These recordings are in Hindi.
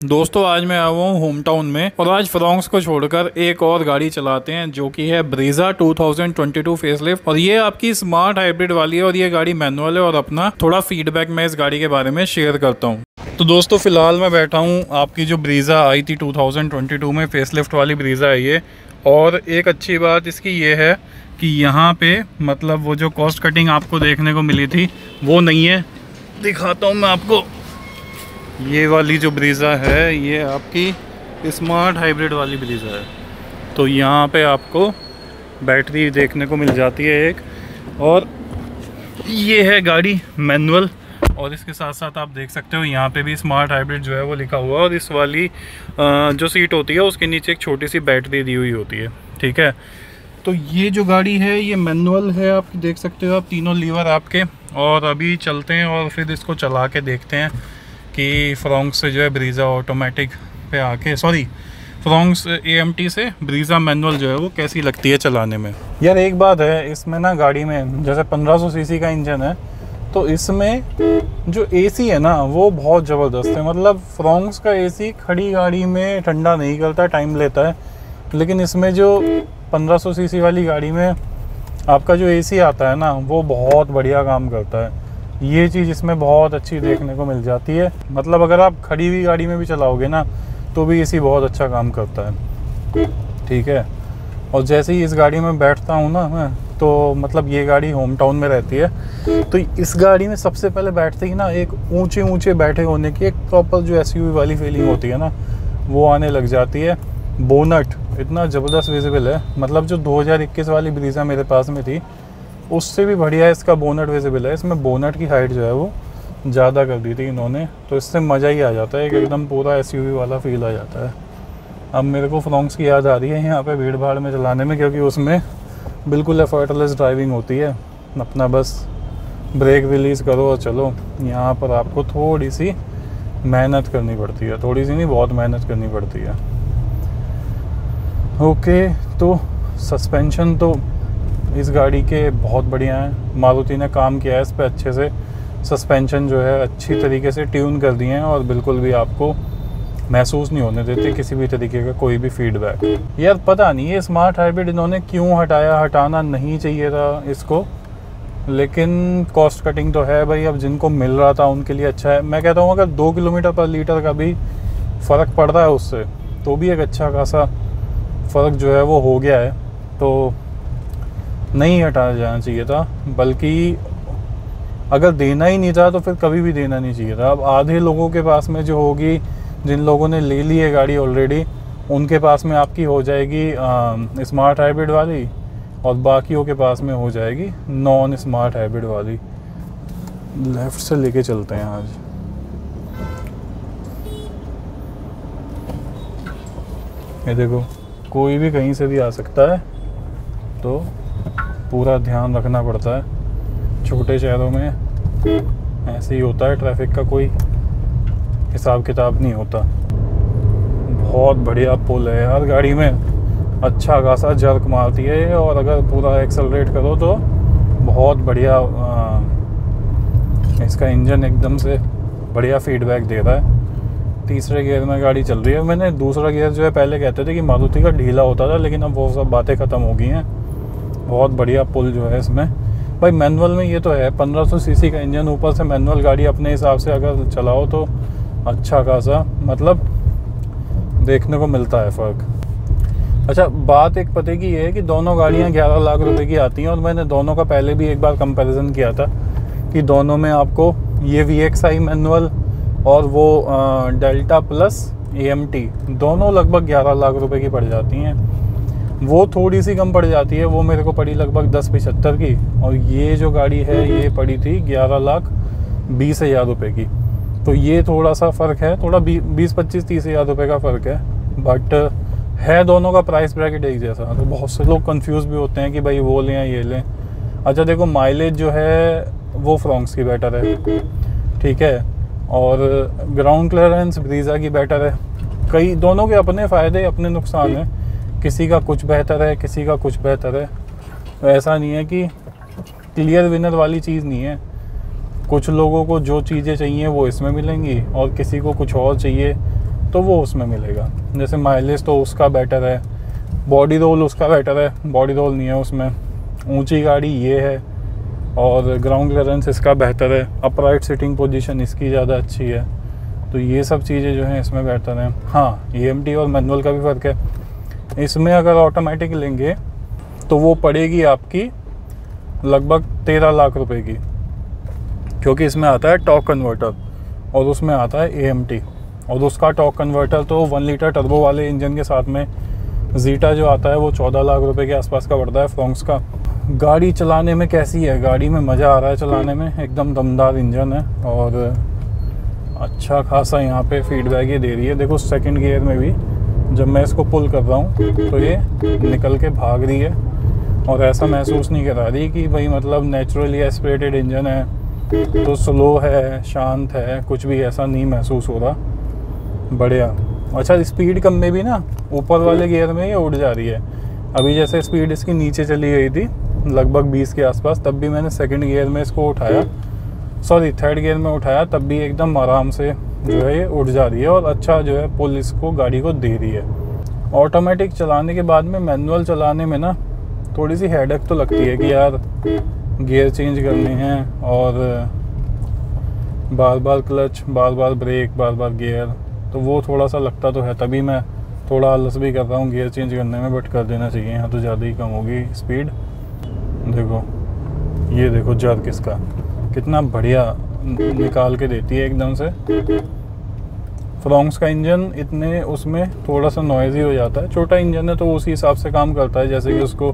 दोस्तों, आज मैं आया हूँ होम टाउन में और आज फ्रॉन्क्स को छोड़कर एक और गाड़ी चलाते हैं जो कि है ब्रेजा 2022 फेसलिफ्ट और ये आपकी स्मार्ट हाइब्रिड वाली है और ये गाड़ी मैनुअल है और अपना थोड़ा फीडबैक मैं इस गाड़ी के बारे में शेयर करता हूँ। तो दोस्तों, फ़िलहाल मैं बैठा हूँ आपकी जो ब्रीज़ा आई थी 2022 में फेसलिफ्ट वाली ब्रीज़ा है ये और एक अच्छी बात इसकी ये है कि यहाँ पे मतलब वो जो कॉस्ट कटिंग आपको देखने को मिली थी, वो नहीं है। दिखाता हूँ मैं आपको। ये वाली जो ब्रीज़ा है, ये आपकी स्मार्ट हाइब्रिड वाली ब्रीज़ा है। तो यहाँ पे आपको बैटरी देखने को मिल जाती है एक। और ये है गाड़ी मैनुअल, और इसके साथ साथ आप देख सकते हो, यहाँ पे भी स्मार्ट हाइब्रिड जो है वो लिखा हुआ है, और इस वाली जो सीट होती है, उसके नीचे एक छोटी सी बैटरी दी हुई होती है, ठीक है? तो ये जो गाड़ी है, ये मैनुअल है, आप देख सकते हो, आप तीनों लीवर आपके, और अभी चलते हैं, और फिर इसको चला के देखते हैं। कि फ्रोंक्स से जो है ब्रीज़ा ऑटोमेटिक पे आके सॉरी फ्रोंक्स ए से ब्रीज़ा मैनुअल जो है वो कैसी लगती है चलाने में? यार एक बात है, इसमें ना गाड़ी में, जैसे 1500 सीसी का इंजन है तो इसमें जो एसी है ना, वो बहुत ज़बरदस्त है। मतलब फ्रोंक्स का एसी खड़ी गाड़ी में ठंडा नहीं करता टाइम लेता है। लेकिन इसमें जो 1500 सीसी वाली गाड़ी में आपका जो एसी आता है ना, वो बहुत बढ़िया काम करता है। ये चीज़ इसमें बहुत अच्छी देखने को मिल जाती है। मतलब अगर आप खड़ी हुई गाड़ी में भी चलाओगे ना तो भी एसी बहुत अच्छा काम करता है। ठीक है? और जैसे ही इस गाड़ी में बैठता हूँ ना मैं तो मतलब ये गाड़ी होम टाउन में रहती है। तो इस गाड़ी में सबसे पहले बैठते ही ना एक ऊँचे ऊँचे बैठे होने की एक प्रॉपर जो एसयूवी वाली फीलिंग होती है ना, वो आने लग जाती है। बोनट इतना ज़बरदस्त विजिबल है। मतलब जो 2021 वाली ब्रीज़ा मेरे पास में थी उससे भी बढ़िया इसका बोनट विजिबल है। इसमें बोनट की हाइट जो है वो ज़्यादा कर दी थी इन्होंने। तो इससे मज़ा ही आ जाता है कि एकदम पूरा एसयूवी वाला फील आ जाता है। अब मेरे को फ्रॉन्क्स की याद आ रही है यहाँ पे भीड़ भाड़ में चलाने में, क्योंकि उसमें बिल्कुल एफर्टलेस ड्राइविंग होती है। अपना बस ब्रेक रिलीज़ करो और चलो। यहाँ पर आपको थोड़ी सी मेहनत करनी पड़ती है। थोड़ी सी नहीं, बहुत मेहनत करनी पड़ती है। ओके तो सस्पेंशन तो इस गाड़ी के बहुत बढ़िया हैं। मारुति ने काम किया है इस पर अच्छे से सस्पेंशन जो है अच्छी तरीके से ट्यून कर दिए हैं और बिल्कुल भी आपको महसूस नहीं होने देते किसी भी तरीके का कोई भी फीडबैक यार पता नहीं ये स्मार्ट हाइब्रिड इन्होंने क्यों हटाया हटाना नहीं चाहिए था इसको। लेकिन कॉस्ट कटिंग तो है भाई अब जिनको मिल रहा था उनके लिए अच्छा है। मैं कहता हूँ अगर दो किलोमीटर पर लीटर का भी फ़र्क पड़ रहा है उससे तो भी एक अच्छा खासा फ़र्क जो है वो हो गया है। तो नहीं हटाया जाना चाहिए था, बल्कि अगर देना ही नहीं था तो फिर कभी भी देना नहीं चाहिए था। अब आधे लोगों के पास में जो होगी, जिन लोगों ने ले ली है गाड़ी ऑलरेडी उनके पास में आपकी हो जाएगी स्मार्ट हाइब्रिड वाली और बाकियों के पास में हो जाएगी नॉन स्मार्ट हाइब्रिड वाली। लेफ़्ट से लेके चलते हैं आज। ये देखो, कोई भी कहीं से भी आ सकता है तो पूरा ध्यान रखना पड़ता है। छोटे शहरों में ऐसे ही होता है ट्रैफ़िक का कोई हिसाब किताब नहीं होता। बहुत बढ़िया पुल है हर गाड़ी में अच्छा खासा जर्क मारती है और अगर पूरा एक्सलरेट करो तो बहुत बढ़िया इसका इंजन एकदम से बढ़िया फीडबैक दे रहा है। तीसरे गियर में गाड़ी चल रही है। मैंने दूसरा गियर जो है, पहले कहते थे कि मारुति का ढीला होता था, लेकिन अब वो सब बातें ख़त्म हो गई हैं। बहुत बढ़िया पुल जो है इसमें। भाई मैनुअल में ये तो है 1500 सीसी का इंजन ऊपर से मैनुअल गाड़ी अपने हिसाब से अगर चलाओ तो अच्छा खासा मतलब देखने को मिलता है फ़र्क। अच्छा बात एक पते की ये है कि दोनों गाड़ियाँ ग्यारह लाख रुपए की आती हैं और मैंने दोनों का पहले भी एक बार कंपैरिजन किया था कि दोनों में आपको ये वी एक्स आई मैनुअल और वो डेल्टा प्लस AMT दोनों लगभग ग्यारह लाख रुपए की पड़ जाती हैं। वो थोड़ी सी कम पड़ जाती है वो मेरे को पड़ी लगभग दस पचहत्तर की। और ये जो गाड़ी है ये पड़ी थी ग्यारह लाख बीस हज़ार रुपये की। तो ये थोड़ा सा फ़र्क है थोड़ा बीस पच्चीस तीस हज़ार रुपये का फ़र्क है। बट है दोनों का प्राइस ब्रैकेट एक जैसा। तो बहुत से लोग कंफ्यूज भी होते हैं कि भाई वो लें ये लें। अच्छा देखो माइलेज जो है वो फ्रॉन्क्स की बेटर है। ठीक है? और ग्राउंड क्लियरेंस ब्रीज़ा की बेटर है। कई दोनों के अपने फ़ायदे अपने नुकसान हैं। किसी का कुछ बेहतर है, किसी का कुछ बेहतर है। तो ऐसा नहीं है कि क्लियर विनर वाली चीज़ नहीं है। कुछ लोगों को जो चीज़ें चाहिए वो इसमें मिलेंगी और किसी को कुछ और चाहिए तो वो उसमें मिलेगा। जैसे माइलेज तो उसका बेटर है बॉडी रोल उसका बेटर है बॉडी रोल नहीं है उसमें। ऊँची गाड़ी ये है और ग्राउंड क्लियरेंस इसका बेहतर है अपराइट सिटिंग पोजीशन इसकी ज़्यादा अच्छी है। तो ये सब चीज़ें जो हैं इसमें बेहतर हैं। हाँ ई और मैनुअल का भी फ़र्क है। इसमें अगर ऑटोमेटिक लेंगे तो वो पड़ेगी आपकी लगभग तेरह लाख रुपए की, क्योंकि इसमें आता है टॉक कन्वर्टर और उसमें आता है ए और उसका टॉक कन्वर्टर तो वन लीटर टर्बो वाले इंजन के साथ में जीटा जो आता है वो चौदह लाख रुपए के आसपास का पड़ता है फ्रोंक्स का। गाड़ी चलाने में कैसी है? गाड़ी में मज़ा आ रहा है चलाने में, एकदम दमदार इंजन है और अच्छा खासा यहाँ पे फीडबैक ये दे रही है। देखो सेकंड गियर में भी जब मैं इसको पुल कर रहा हूँ तो ये निकल के भाग रही है। और ऐसा महसूस नहीं करा रही कि भाई मतलब नेचुरली एस्पिरेटेड इंजन है तो स्लो है, शांत है, कुछ भी ऐसा नहीं महसूस हो रहा। बढ़िया। अच्छा स्पीड कम में भी ना, ऊपर वाले गियर में ये उड़ जा रही है। अभी जैसे स्पीड इसकी नीचे चली गई थी, लगभग 20 के आसपास, तब भी मैंने सेकंड गियर में इसको उठाया। सॉरी थर्ड गियर में उठाया, तब भी एकदम आराम से जो है, ये उड़ जा रही है और अच्छा जो है पुल इसको गाड़ी को दे रही है। ऑटोमेटिक चलाने के बाद में मैनुअल चलाने में ना थोड़ी सी हेडक तो लगती है कि यार गियर चेंज करने हैं और बार बार क्लच बार बार ब्रेक बार बार गियर तो वो थोड़ा सा लगता तो है, तभी मैं थोड़ा आलस भी कर रहा हूँ गियर चेंज करने में बट कर देना चाहिए, यहाँ तो ज़्यादा ही कम होगी स्पीड देखो, ये देखो जर्क इसका कितना बढ़िया निकाल के देती है एकदम से। फ्रोंक्स का इंजन इतने उसमें थोड़ा सा नॉइजी हो जाता है। छोटा इंजन है तो उसी हिसाब से काम करता है, जैसे कि उसको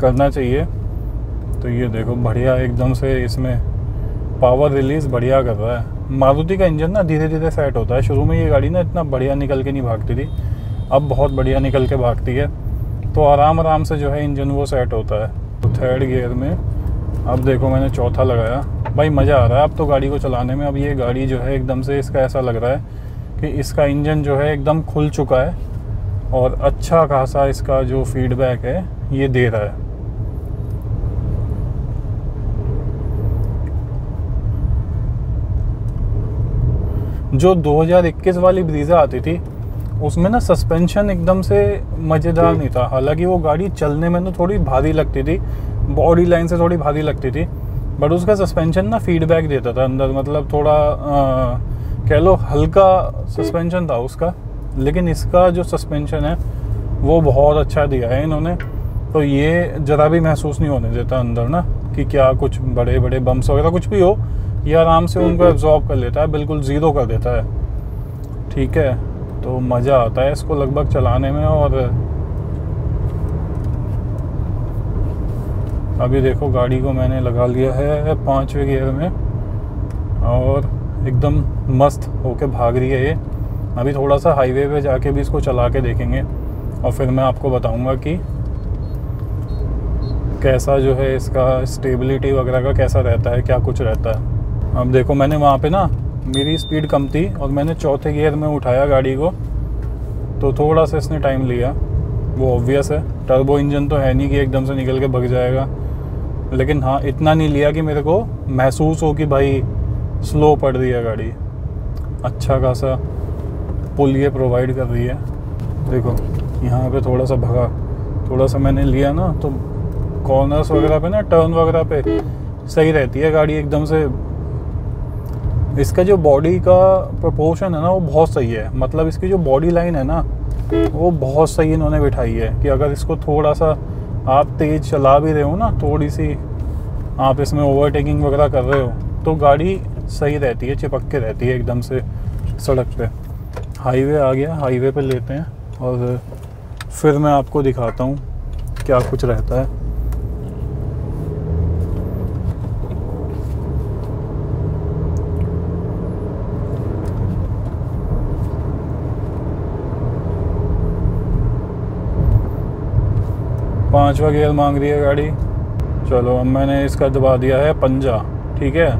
करना चाहिए। तो ये देखो, बढ़िया एकदम से इसमें पावर रिलीज़ बढ़िया कर रहा है। मारुति का इंजन ना धीरे धीरे सेट होता है। शुरू में ये गाड़ी ना इतना बढ़िया निकल के नहीं भागती थी। अब बहुत बढ़िया निकल के भागती है। तो आराम आराम से जो है इंजन वो सेट होता है। तो थर्ड गियर में। अब देखो मैंने चौथा लगाया। भाई मज़ा आ रहा है अब तो गाड़ी को चलाने में। अब ये गाड़ी जो है एकदम से इसका ऐसा लग रहा है कि इसका इंजन जो है एकदम खुल चुका है और अच्छा खासा इसका जो फीडबैक है ये दे रहा है। जो 2021 वाली ब्रीजा आती थी उसमें ना सस्पेंशन एकदम से मज़ेदार नहीं था। हालाँकि वो गाड़ी चलने में ना थोड़ी भारी लगती थी बॉडी लाइन से थोड़ी भारी लगती थी बट उसका सस्पेंशन ना फीडबैक देता था अंदर मतलब थोड़ा कह लो हल्का सस्पेंशन था उसका। लेकिन इसका जो सस्पेंशन है वो बहुत अच्छा दिया है इन्होंने। तो ये ज़रा भी महसूस नहीं होने देता अंदर ना कि क्या कुछ बड़े बड़े बम्स वगैरह कुछ भी हो ये आराम से उनको एब्जॉर्ब कर लेता है बिल्कुल ज़ीरो कर देता है। ठीक है तो मज़ा आता है इसको लगभग चलाने में और अभी देखो गाड़ी को मैंने लगा लिया है पाँचवें गियर में और एकदम मस्त होके भाग रही है ये। अभी थोड़ा सा हाईवे पे जाके भी इसको चला के देखेंगे और फिर मैं आपको बताऊँगा कि कैसा जो है इसका स्टेबिलिटी वगैरह का कैसा रहता है, क्या कुछ रहता है। अब देखो मैंने वहाँ पे ना मेरी स्पीड कम थी और मैंने चौथे गियर में उठाया गाड़ी को तो थोड़ा सा इसने टाइम लिया। वो ऑब्वियस है। टर्बो इंजन तो है नहीं कि एकदम से निकल के भग जाएगा। लेकिन हाँ इतना नहीं लिया कि मेरे को महसूस हो कि भाई स्लो पड़ रही है गाड़ी। अच्छा खासा पुल ये प्रोवाइड कर रही है। देखो, यहाँ पे थोड़ा सा भगा। थोड़ा सा मैंने लिया ना तो कॉर्नर्स वगैरह पे ना टर्न वगैरह पे सही रहती है गाड़ी एकदम से। इसका जो बॉडी का प्रपोर्शन है ना, वो बहुत सही है। मतलब इसकी जो बॉडी लाइन है ना, वो बहुत सही इन्होंने बिठाई है कि अगर इसको थोड़ा सा आप तेज़ चला भी रहे हो ना, थोड़ी सी आप इसमें ओवरटेकिंग वगैरह कर रहे हो तो गाड़ी सही रहती है, चिपक के रहती है एकदम से सड़क पे। हाईवे आ गया हाईवे पे लेते हैं और फिर मैं आपको दिखाता हूँ क्या कुछ रहता है। पांचवा गियर मांग रही है गाड़ी। चलो, अब मैंने इसका दबा दिया है पंजा, ठीक है?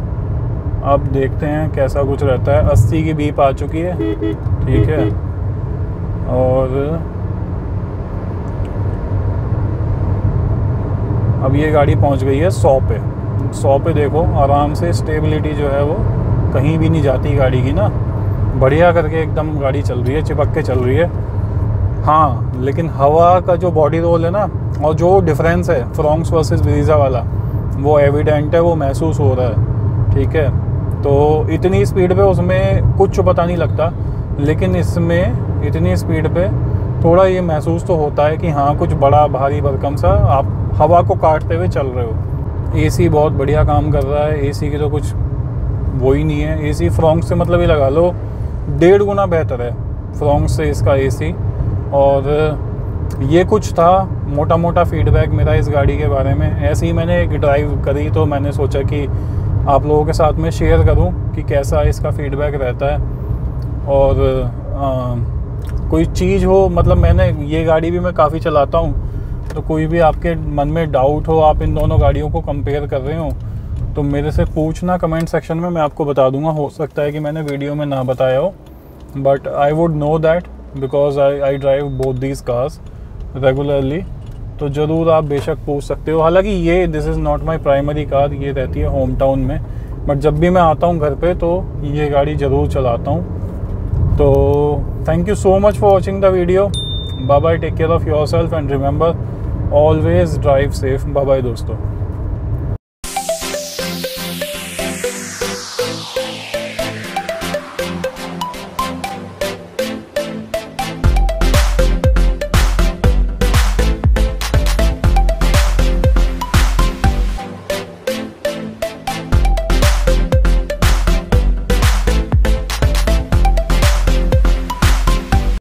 अब देखते हैं कैसा कुछ रहता है। अस्सी की बीप आ चुकी है, ठीक है? और अब ये गाड़ी पहुँच गई है सौ पे। सौ पे देखो, आराम से स्टेबिलिटी जो है वो कहीं भी नहीं जाती गाड़ी की ना। बढ़िया करके एकदम गाड़ी चल रही है, चिपक के चल रही है। हाँ लेकिन हवा का जो बॉडी रोल है ना, और जो डिफरेंस है फ्रॉन्क्स वर्सेस ब्रीजा वाला, वो एविडेंट है, वो महसूस हो रहा है, ठीक है? तो इतनी स्पीड पे उसमें कुछ पता नहीं लगता, लेकिन इसमें इतनी स्पीड पे थोड़ा ये महसूस तो होता है कि हाँ कुछ बड़ा, भारी, भरकम सा आप हवा को काटते हुए चल रहे हो। एसी बहुत बढ़िया काम कर रहा है एसी की तो कुछ वो ही नहीं है। एसी फ्रॉन्क से मतलब ये लगा लो, डेढ़ गुना बेहतर है फ्रॉन्क से इसका एसी और ये कुछ था मोटा मोटा फीडबैक मेरा इस गाड़ी के बारे में। ऐसे ही मैंने एक ड्राइव करी तो मैंने सोचा कि आप लोगों के साथ में शेयर करूँ कि कैसा इसका फीडबैक रहता है। और आ, कोई चीज़ हो मतलब मैंने ये गाड़ी भी मैं काफ़ी चलाता हूँ तो कोई भी आपके मन में डाउट हो आप इन दोनों गाड़ियों को कंपेयर कर रहे हो तो मेरे से पूछना कमेंट सेक्शन में मैं आपको बता दूँगा। हो सकता है कि मैंने वीडियो में ना बताया हो but I would know that because I I drive both these cars regularly तो ज़रूर आप बेशक पूछ सकते हो। हालाँकि ये this is not my primary car ये रहती है होम टाउन में। बट जब भी मैं आता हूँ घर पे तो ये गाड़ी ज़रूर चलाता हूँ। तो thank you so much for watching the video bye take care of yourself and remember always drive safe bye दोस्तों।